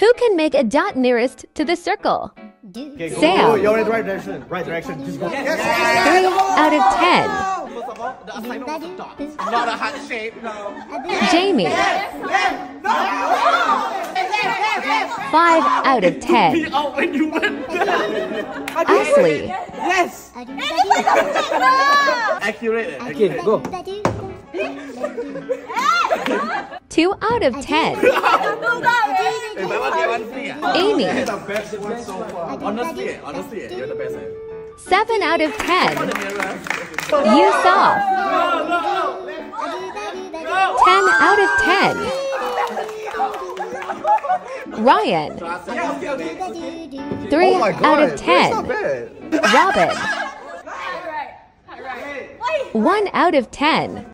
Who can make a dot nearest to the circle? Okay, go. Sam. Go, You're in the right direction. Right direction. Just go. Three out of ten. First of all, the assignment was a dot, not a heart shape. Jamie. Five out of ten. Out when you win. Accurate. Okay, go. Two out of ten. Amy. The best one so far. Honestly, honestly, you're the best. eh. Seven out of ten. The nearest. Yusuf. Ten out of ten. Ryan. Three Oh my out of ten. not. Robin. One out of ten.